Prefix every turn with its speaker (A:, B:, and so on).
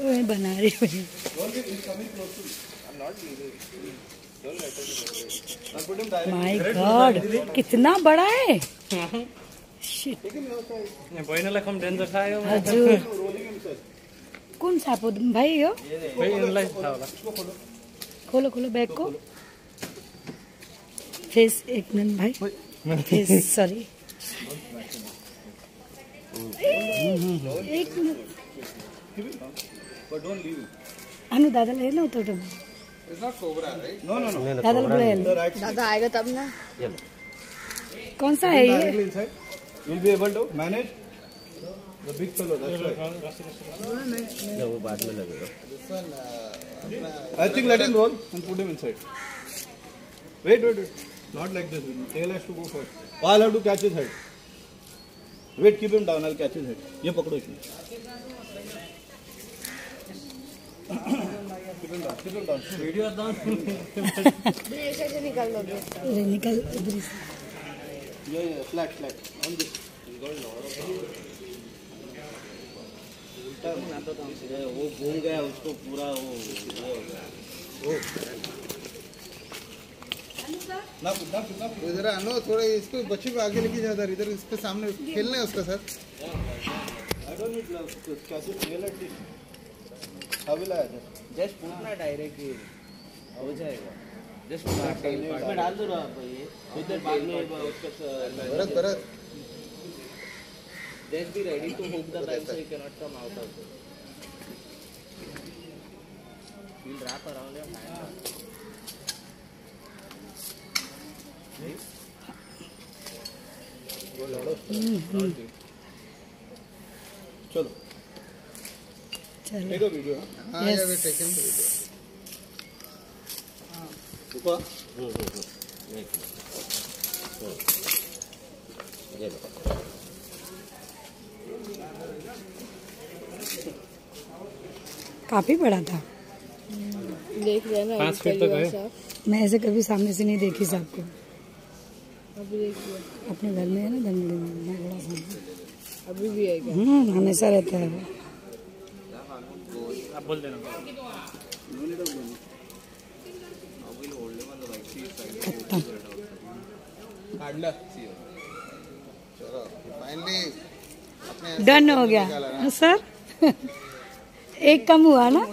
A: मैं बना रही हूँ। माय गॉड कितना बड़ा है। हजुर। कुन साप हो भाइ
B: यिनलाई थाहा होला
A: खोलो खोलो बैग को। फेस एक मिनट भाई। फेस सॉरी एक मिनट हामी दादालाई हेर्न उता उता दादालाई बोला हेर्नु
C: दादा आएगा तब ना
A: कौन सा है ये
D: be able to manage the big fellow. That's right.
E: वो बाद में लगेगा
D: I think let him roll and put him inside. Wait, wait, wait. Not like this. Tail has to go first. I'll have to catch his head. Wait, keep him down. I'll catch his head. ये पकड़ो इसमें.
C: ऐसे से निकल
A: अरे निकल इधर से
D: Yeah, yeah. Flat, flat. On this.
E: वो घूम गया उसको पूरा वो ये हो
D: ना
F: इधर आनो थोड़ा इसको बच्चे को आगे लेके जाओ इधर इसके सामने खेलना है उसका सर.
D: Just it
E: जस्ट पूछना डायरेक्ट हो जाएगा। जस्ट में डाल दो आप ये। उधर बाद में उसका
F: Bharat Bharat
E: just be ready to hook the time so you can not come out of it wrap around your hand.
D: चलो
A: चलो.
F: हाँ टेकन
E: ये लो
A: काफ़ी बड़ा था
C: देख रहे हैं ना
B: पाँच फीट तक है।
A: मैं ऐसे कभी सामने से नहीं देखी सांप को अपने घर में है ना जंगली में बड़ा सांप
C: अभी भी आएगा
A: हम्म हमेशा रहता है वो।
B: आप बोल देना।
A: खत्म। डन हो गया। हाँ, सर। एक कम हुआ ना?